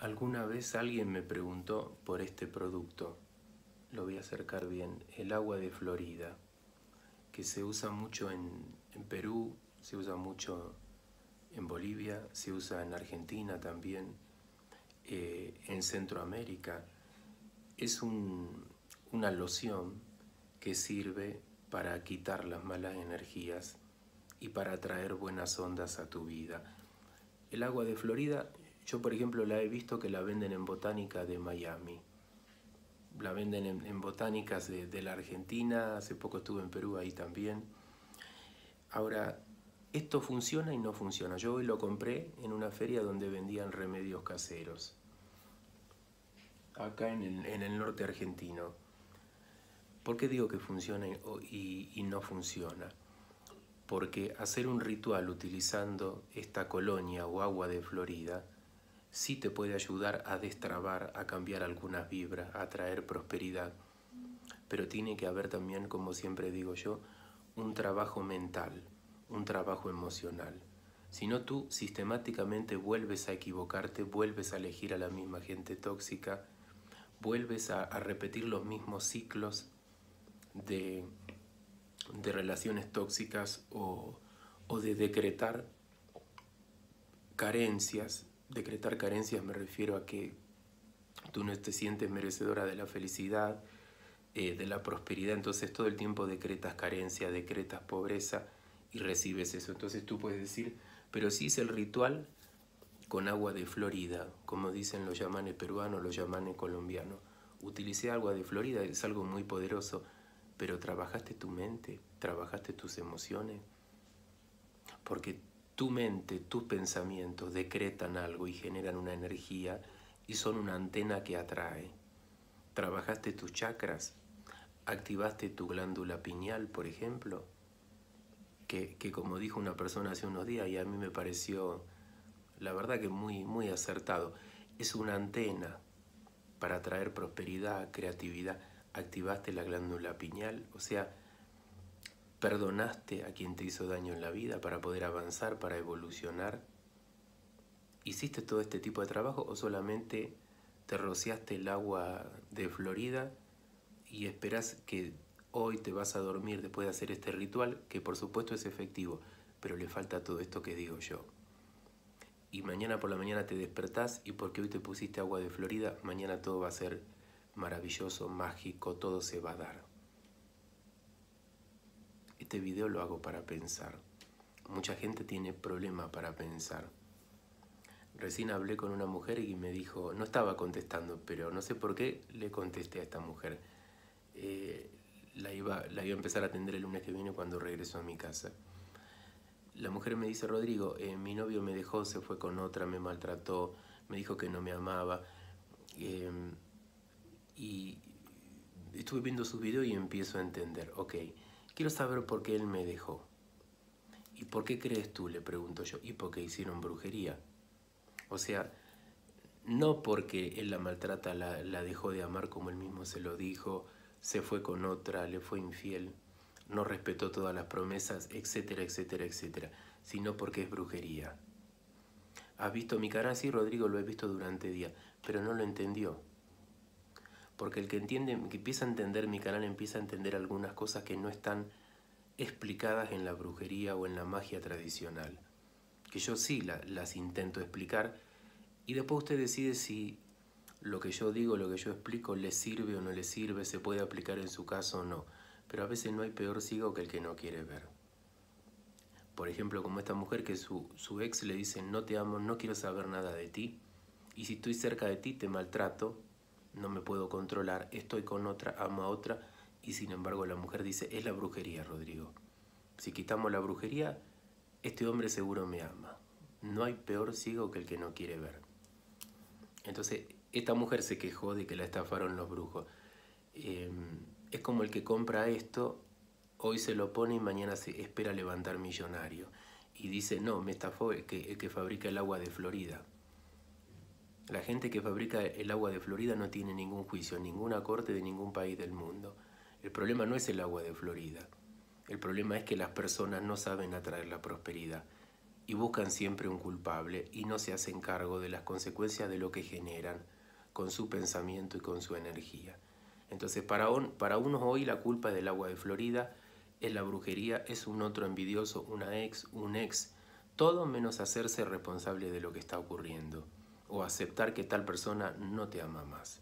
Alguna vez alguien me preguntó por este producto, lo voy a acercar bien, el agua de Florida, que se usa mucho en, Perú, se usa mucho en Bolivia, se usa en Argentina también, eh, en Centroamérica. Es una loción que sirve para quitar las malas energías y para traer buenas ondas a tu vida. El agua de Florida yo, por ejemplo, la he visto que la venden en botánica de Miami. La venden en, botánicas de, la Argentina, hace poco estuve en Perú ahí también. Ahora, esto funciona y no funciona. Yo hoy lo compré en una feria donde vendían remedios caseros, acá en el, norte argentino. ¿Por qué digo que funciona y no funciona? Porque hacer un ritual utilizando esta colonia o agua de Florida sí te puede ayudar a destrabar, a cambiar algunas vibras, a traer prosperidad. Pero tiene que haber también, como siempre digo yo, un trabajo mental, un trabajo emocional. Si no, tú sistemáticamente vuelves a equivocarte, vuelves a elegir a la misma gente tóxica, vuelves a, repetir los mismos ciclos de, de relaciones tóxicas o, o de decretar carencias decretar carencias me refiero a que tú no te sientes merecedora de la felicidad, eh, de la prosperidad, entonces todo el tiempo decretas carencia, decretas pobreza y recibes eso. Entonces tú puedes decir, pero si hice el ritual con agua de Florida, como dicen los yamanes peruanos, los yamanes colombianos. Utilicé agua de Florida, es algo muy poderoso, pero trabajaste tu mente, trabajaste tus emociones, porque tu mente, tus pensamientos decretan algo y generan una energía y son una antena que atrae. Trabajaste tus chakras, activaste tu glándula pineal, por ejemplo, que, como dijo una persona hace unos días y a mí me pareció, la verdad que muy, muy acertado, es una antena para traer prosperidad, creatividad. Activaste la glándula pineal, o sea, ¿Perdonaste a quien te hizo daño en la vida para poder avanzar, para evolucionar? ¿Hiciste todo este tipo de trabajo o solamente te rociaste el agua de Florida y esperas que hoy te vas a dormir después de hacer este ritual, que por supuesto es efectivo, pero le falta todo esto que digo yo? Y mañana por la mañana te despertás y porque hoy te pusiste agua de Florida, mañana todo va a ser maravilloso, mágico, todo se va a dar. Este video lo hago para pensar. Mucha gente tiene problema para pensar. Recién hablé con una mujer y me dijo, no estaba contestando, pero no sé por qué le contesté a esta mujer. Eh, la, iba, la iba a empezar a atender el lunes que viene cuando regreso a mi casa. La mujer me dice, Rodrigo, eh, mi novio me dejó, se fue con otra, me maltrató, me dijo que no me amaba. Em, y estuve viendo sus videos y empiezo a entender, ok, Quiero saber por qué él me dejó. ¿Y por qué crees tú? Le pregunto yo. ¿Y por qué hicieron brujería? O sea, no porque él la maltrata, la, la dejó de amar como él mismo se lo dijo, se fue con otra, le fue infiel, no respetó todas las promesas, etcétera, etcétera, etcétera, sino porque es brujería. ¿Has visto mi cara? Sí, Rodrigo, lo he visto durante día, pero no lo entendió porque el que entiende, empieza a entender mi canal, empieza a entender algunas cosas que no están explicadas en la brujería o en la magia tradicional, que yo sí las intento explicar, y después usted decide si lo que yo digo, lo que yo explico, le sirve o no le sirve, se puede aplicar en su caso o no, pero a veces no hay peor ciego que el que no quiere ver. Por ejemplo, como esta mujer que su, su ex le dice, no te amo, no quiero saber nada de ti, y si estoy cerca de ti te maltrato, no me puedo controlar, estoy con otra, amo a otra, y sin embargo la mujer dice, es la brujería, Rodrigo. Si quitamos la brujería, este hombre seguro me ama. No hay peor ciego que el que no quiere ver. Entonces, esta mujer se quejó de que la estafaron los brujos. Em, es como el que compra esto, hoy se lo pone y mañana se espera levantar millonario. Y dice, no, me estafó el que, el que fabrica el agua de Florida. La gente que fabrica el agua de Florida no tiene ningún juicio ninguna corte de ningún país del mundo. El problema no es el agua de Florida. El problema es que las personas no saben atraer la prosperidad. y buscan siempre un culpable y no se hacen cargo de las consecuencias de lo que generan con su pensamiento y con su energía. Entonces para, para unos hoy la culpa del agua de Florida, es la brujería, es un otro envidioso, una ex, un ex, todo menos hacerse responsable de lo que está ocurriendo o aceptar que tal persona no te ama más.